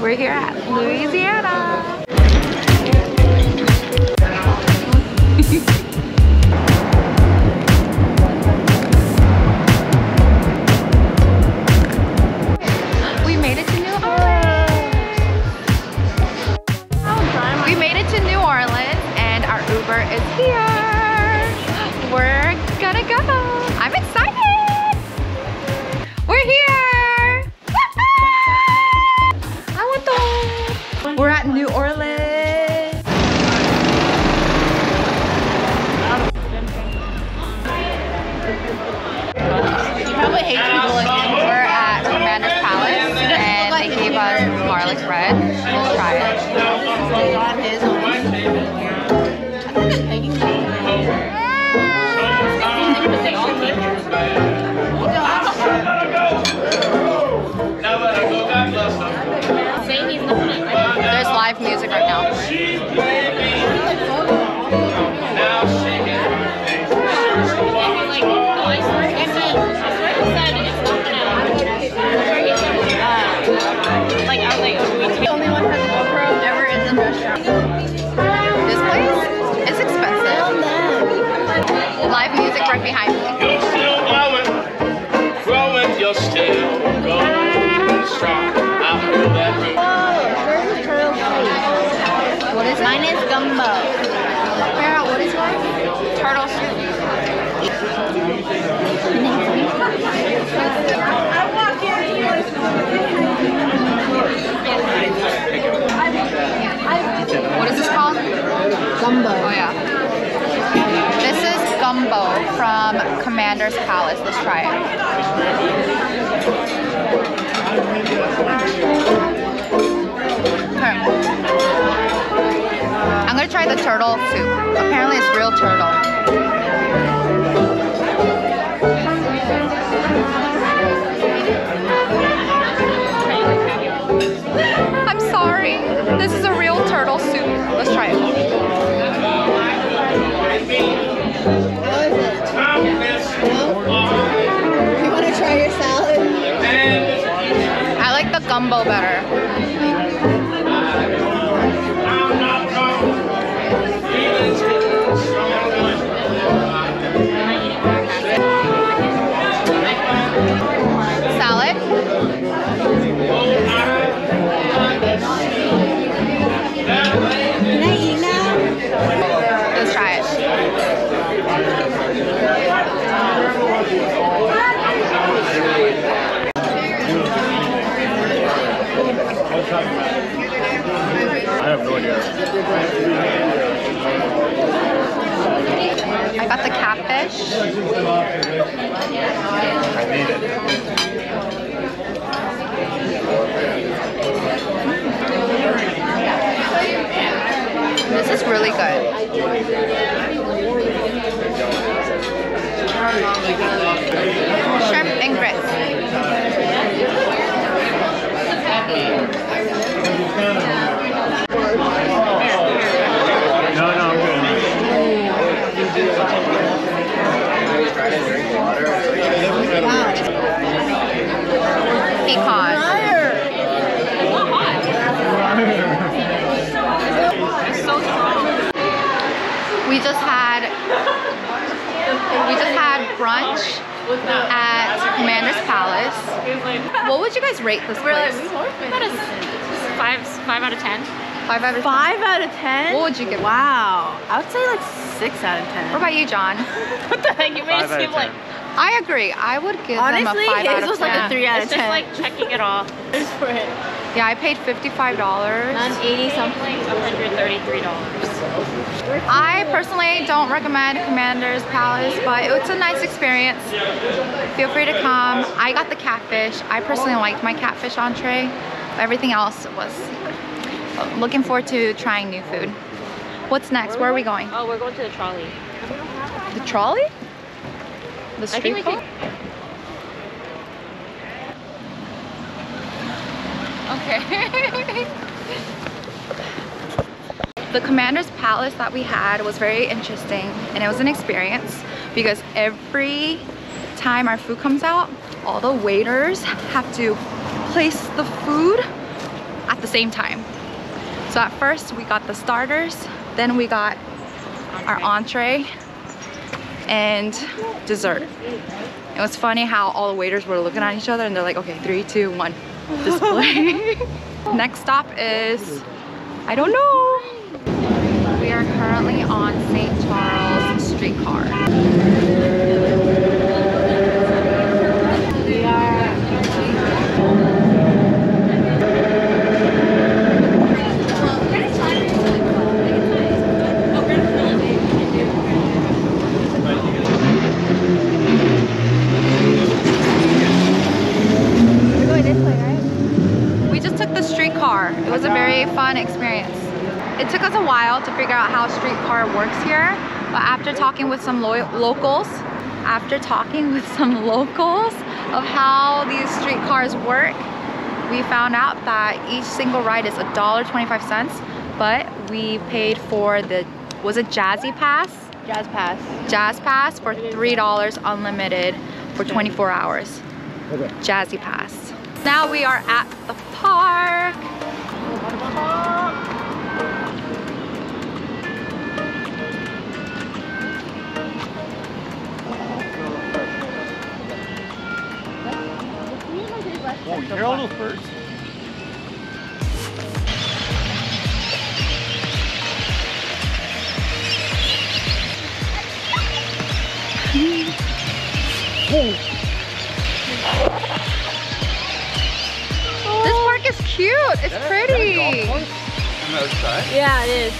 We're here at Louisiana. Commander's Palace. Let's try it. Okay. I'm gonna try the turtle soup. Apparently it's real turtle. I'm sorry. This is a real turtle soup. Let's try it. Try your salad? I like the gumbo better. This is really good. Shrimp and grits. No, no, I'm good. Pecan. We just had we just had brunch at Commander's Palace. What would you guys rate this place? About a five, five out of ten. Five out of ten. Out of ten? What would you give? it? Wow. I would say like six out of ten. What about you, John? What the heck? You made Five it seem like. I agree. I would give Honestly, them a five out his was like a three out of it's ten. just like checking it off. Yeah, I paid fifty-five dollars. I'm eighty something, one hundred thirty-three dollars. I personally don't recommend Commander's Palace, but it's a nice experience. Feel free to come. I got the catfish. I personally liked my catfish entree. Everything else was looking forward to trying new food. What's next? Where are we going? Oh, we're going to the trolley. The trolley? The street think we call? could. Okay. the commander's palace that we had was very interesting and it was an experience because every time our food comes out, all the waiters have to place the food at the same time. So at first we got the starters, then we got our entree and dessert. It was funny how all the waiters were looking at each other and they're like, okay, three, two, one, display. Next stop is, I don't know. Currently on St. Charles streetcar. We We just took the streetcar. It was a very fun experience. It took us a while to figure out how streetcar works here, but after talking with some lo locals, after talking with some locals of how these streetcars work, we found out that each single ride is $1.25, but we paid for the, was it Jazzy Pass? Jazz Pass. Jazz Pass for $3 unlimited for 24 hours. Okay. Jazzy Pass. Now we are at the park. Oh, you hear all those birds? This park is cute. It's pretty. Yeah, it is.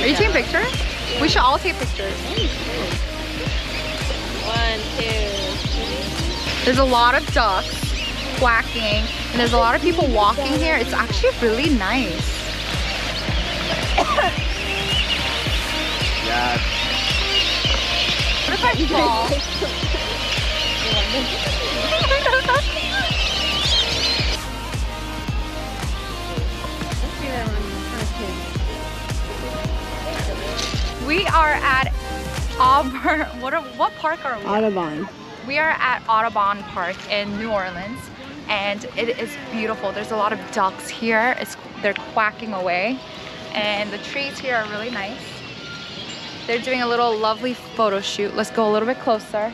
Are you taking pictures? We should all take pictures. One, two. There's a lot of ducks quacking and there's a lot of people walking here. It's actually really nice. Yeah. What if I fall? we are at Auburn. What are, what park are we? at? Audubon. We are at Audubon Park in New Orleans and it is beautiful. There's a lot of ducks here. It's, they're quacking away and the trees here are really nice. They're doing a little lovely photo shoot. Let's go a little bit closer.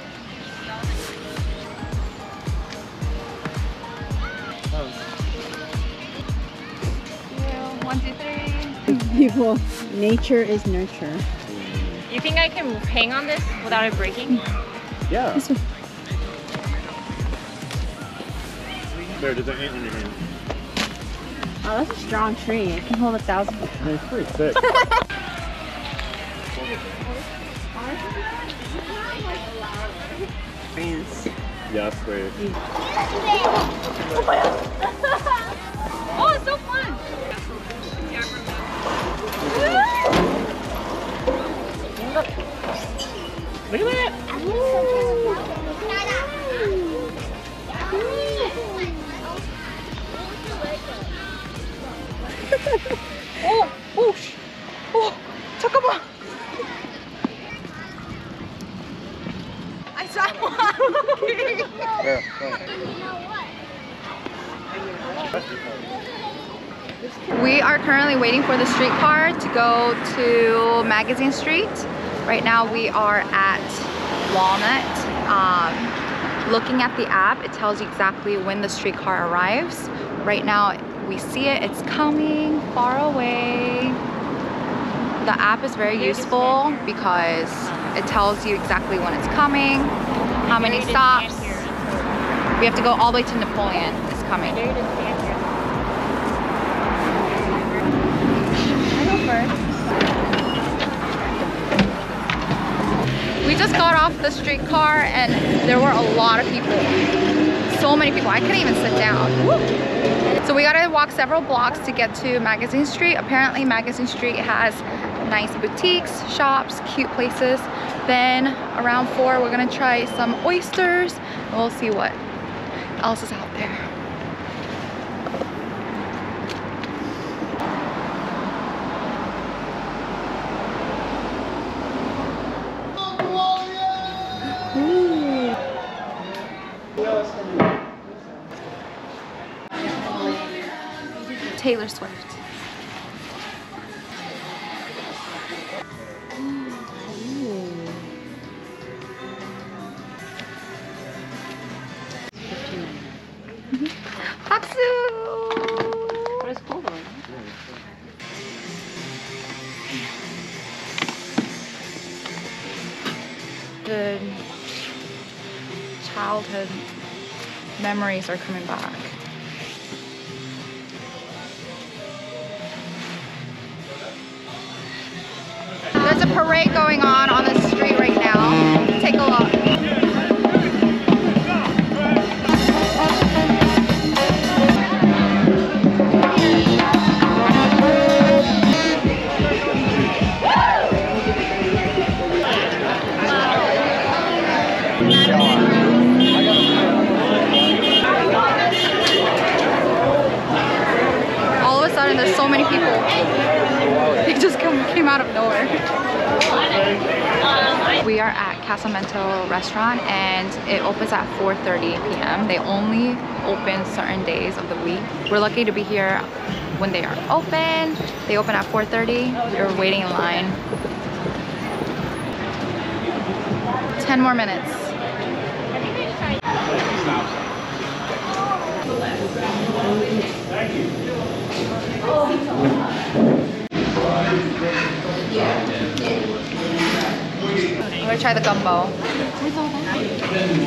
One, two, three. People, nature is nurture. You think I can hang on this without it breaking? Yeah. There, there's an ant in your hand. Oh, that's a strong tree. It can hold a thousand. It's pretty thick. Yeah, that's great. Oh, it's so fun. Look at that! Oh, oh, sh- oh, 잠깐만. I saw one. We are currently waiting for the streetcar to go to Magazine Street. Right now we are at Walnut. Um, looking at the app, it tells you exactly when the streetcar arrives. Right now we see it, it's coming far away. The app is very useful because it tells you exactly when it's coming, how many Dare you to stand stops. We have to go all the way to Napoleon. It's coming. Dare you to. We just got off the streetcar and there were a lot of people. So many people. I couldn't even sit down. So we gotta walk several blocks to get to Magazine Street. Apparently Magazine Street has nice boutiques, shops, cute places. Then around four, we're gonna try some oysters. We'll see what else is out there. Taylor Swift. Childhood memories are coming back. A parade going on Casamento restaurant and it opens at 4.30 p.m. They only open certain days of the week. We're lucky to be here when they are open. They open at 4.30. We're waiting in line. 10 more minutes. I'm gonna try the gumbo.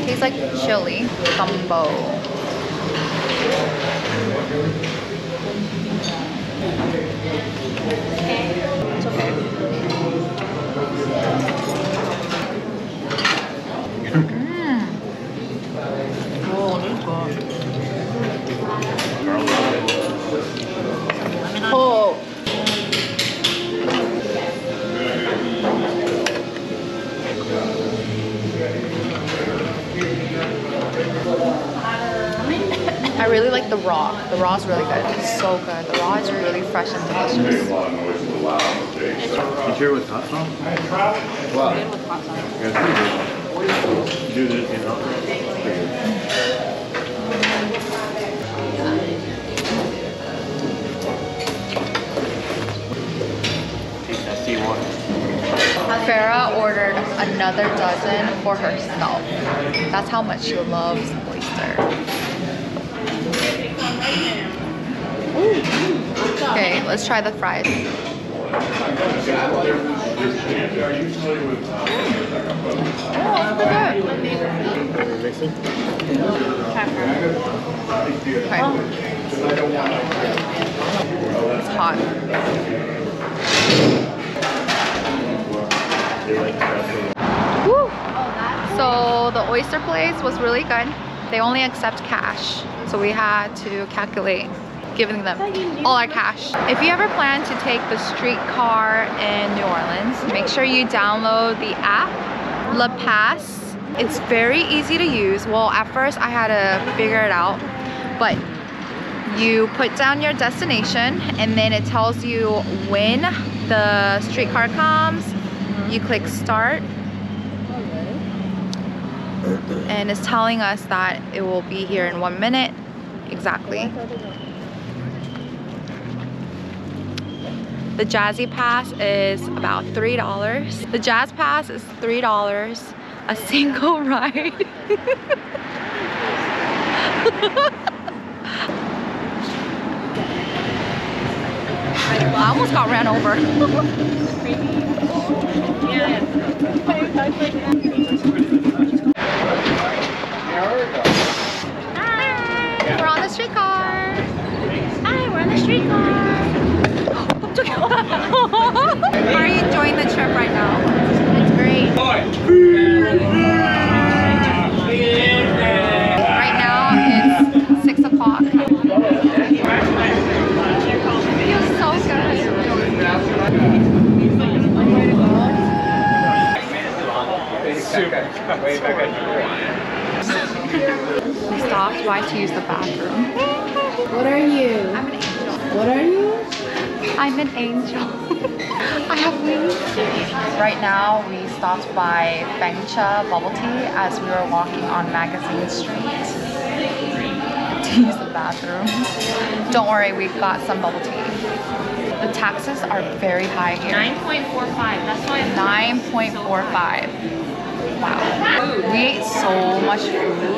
Tastes like chili gumbo. Okay. Really like the raw. The raw is really good. It's so good. The raw is really fresh and delicious. You sure with hot sauce? Good with hot sauce. Yeah, it's pretty good. Do this, you know. Take that seawater. Farah ordered another dozen for herself. That's how much she loves oyster. Okay, let's try the fries. Okay. It's hot. Woo! So the oyster place was really good. They only accept cash. So we had to calculate giving them all our cash. If you ever plan to take the streetcar in New Orleans, make sure you download the app, Le Pass. It's very easy to use. Well, at first I had to figure it out, but you put down your destination and then it tells you when the streetcar comes. You click start and it's telling us that it will be here in one minute exactly. The Jazzy Pass is about $3. The Jazz Pass is $3 a single ride. I almost got ran over. We're on the streetcar. Hi, we're on the streetcar. Are you enjoying the trip right now? It's great. Right now it's six o'clock. Feels so good. We stopped by to use the bathroom. What are you? I'm an angel. What are you? I'm an angel. I have wings. Right now, we stopped by Fengcha Bubble Tea as we were walking on Magazine Street to use the bathroom. Don't worry, we've got some bubble tea. The taxes are very high here. 9.45. That's why I'm 9.45. Wow. We ate so much food.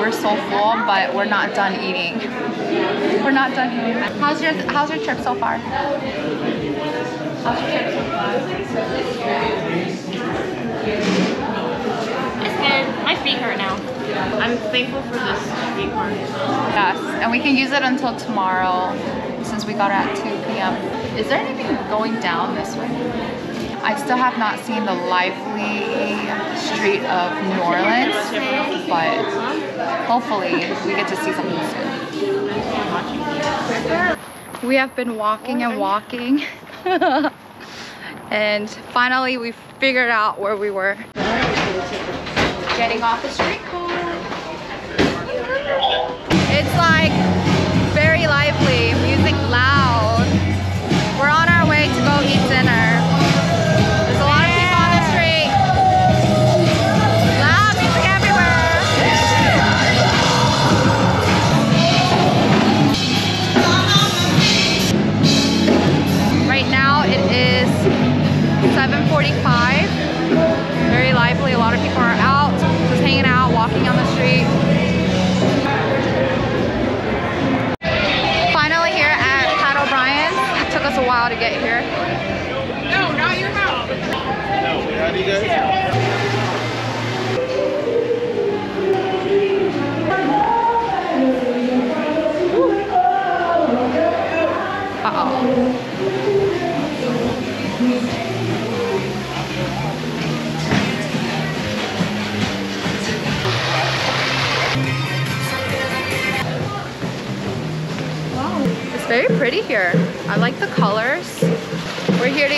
We're so full, but we're not done eating. We're not done eating. How's your How's your trip so far? How's your trip so far? It's good. My feet hurt now. I'm thankful for this street card. Yes, and we can use it until tomorrow since we got it at 2 p.m. Is there anything going down this way? I still have not seen the lively street of New Orleans, but hopefully we get to see something soon. We have been walking and walking and finally we figured out where we were. Getting off the streetcar. It's like very lively, music loud. We're on our way to go eat dinner.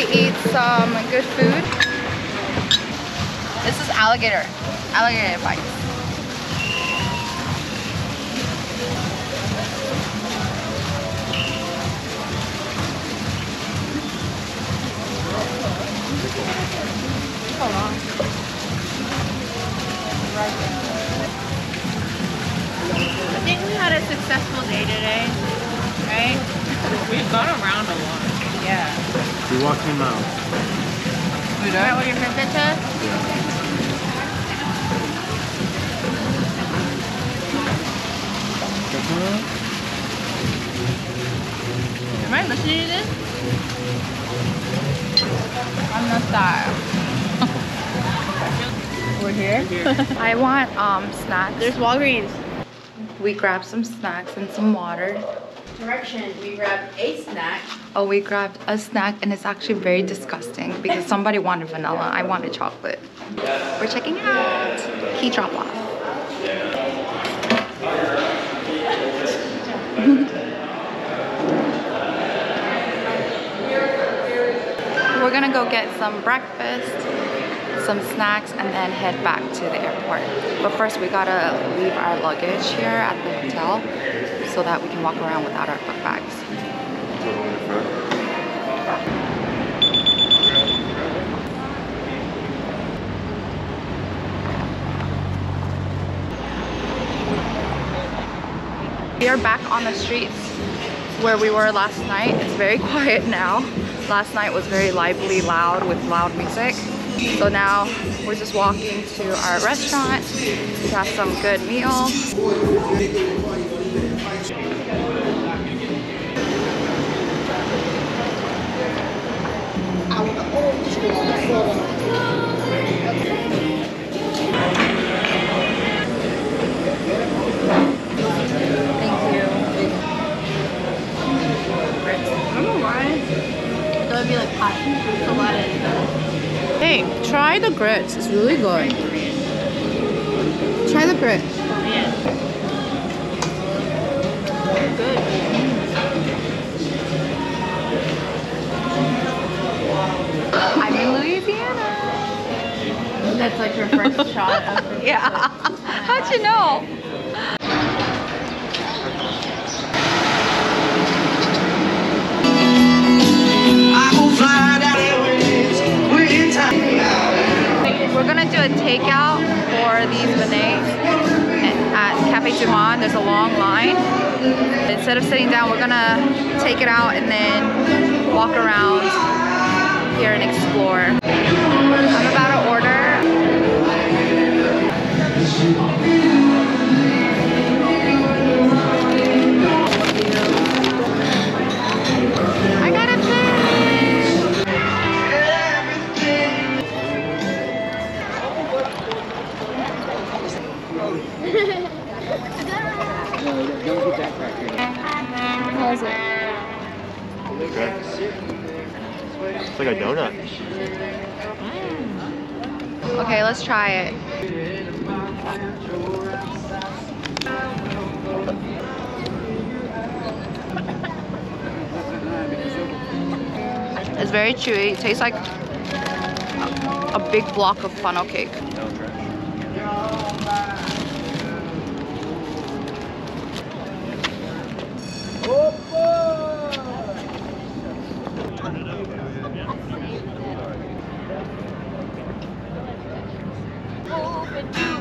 We're eat some good food. This is alligator. Alligator bites. I think we had a successful day today, right? We've gone around a lot. Yeah. We walked him out. Is that what your friend said to? Am I listening to this? I'm not that. We're here. I want um snacks. There's Walgreens. We grabbed some snacks and some water. Direction, we grabbed a snack. Oh, we grabbed a snack and it's actually very disgusting because somebody wanted vanilla. I wanted chocolate. We're checking out. Key drop off. We're gonna go get some breakfast, some snacks, and then head back to the airport. But first, we gotta leave our luggage here at the hotel so that we can walk around without our book bags. We are back on the streets where we were last night. It's very quiet now. Last night was very lively, loud with loud music. So now we're just walking to our restaurant to have some good meal. Hey, try the grits. It's really good. Try the grit. I'm That's like your first shot of the Yeah. How'd you know? We're gonna do a takeout for these beignets at Cafe Monde. there's a long line. Instead of sitting down, we're gonna take it out and then walk around here and explore. Try it. It's very chewy. It tastes like a big block of funnel cake. Wow.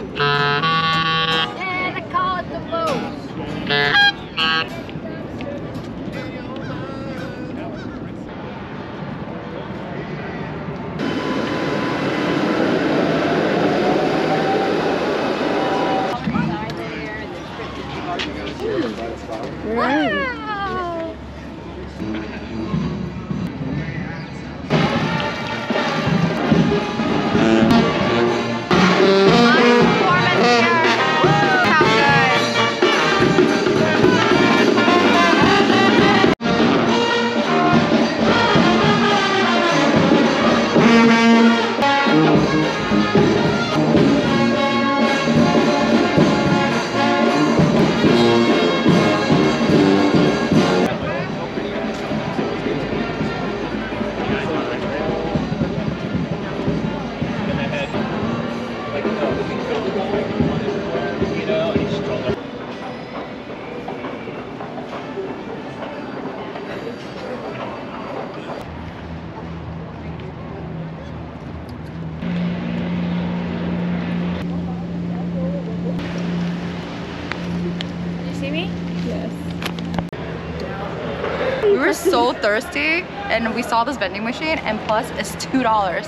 Thirsty and we saw this vending machine and plus it's two dollars.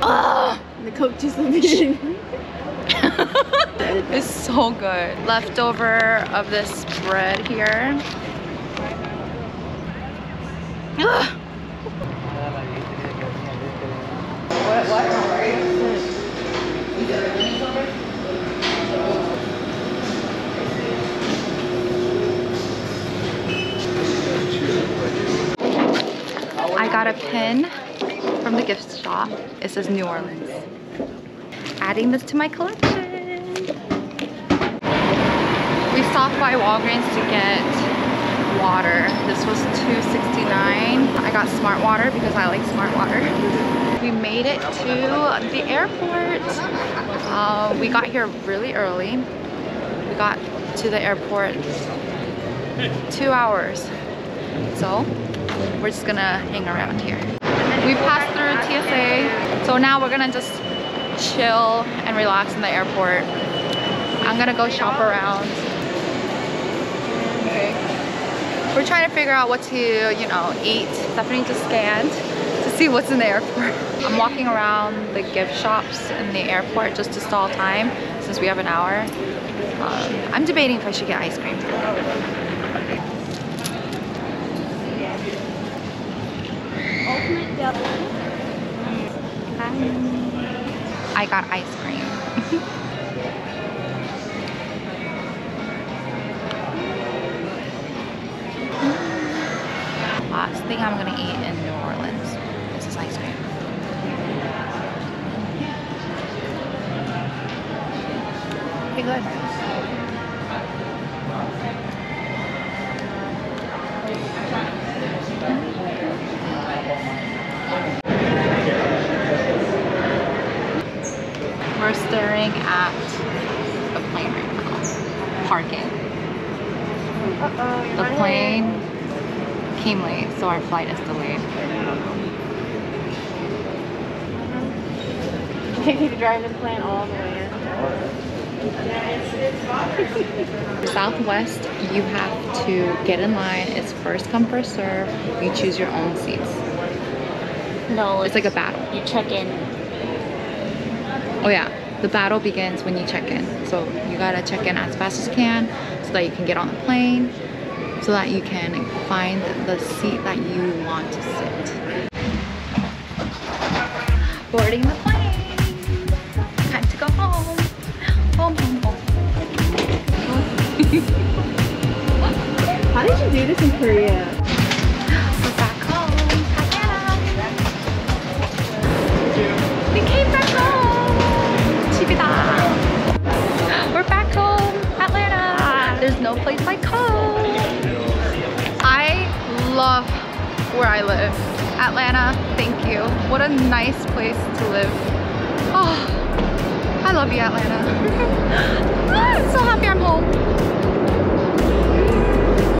Ah! The Coke just beginning. it's so good. Leftover of this bread here. Ugh. What, what? I got a pin from the gift It says New Orleans. Adding this to my collection. We stopped by Walgreens to get water. This was $2.69. I got Smart Water because I like Smart Water. We made it to the airport. Uh, we got here really early. We got to the airport two hours. So we're just gonna hang around here. We passed through TSA, so now we're gonna just chill and relax in the airport. I'm gonna go shop around. Okay. We're trying to figure out what to, you know, eat. Stephanie just scanned to see what's in the airport. I'm walking around the gift shops in the airport just to stall time since we have an hour. Um, I'm debating if I should get ice cream. I got ice cream. Last thing I'm gonna eat in New Orleans is this ice cream. Pretty good. Flight is delayed. You need to drive the plane all the way in. Southwest, you have to get in line. It's first come, first serve. You choose your own seats. No, It's like a battle. You check in. Oh yeah, the battle begins when you check in. So you gotta check in as fast as you can so that you can get on the plane, so that you can find the seat that you want to sit. Boarding the plane. Time to go home. Home, home, home. How did you do this in Korea? We're back home. Atlanta. We came back home. 집이다. We're back home, Atlanta. There's no place like home. Love where I live. Atlanta, thank you. What a nice place to live. Oh, I love you, Atlanta. I'm so happy I'm home.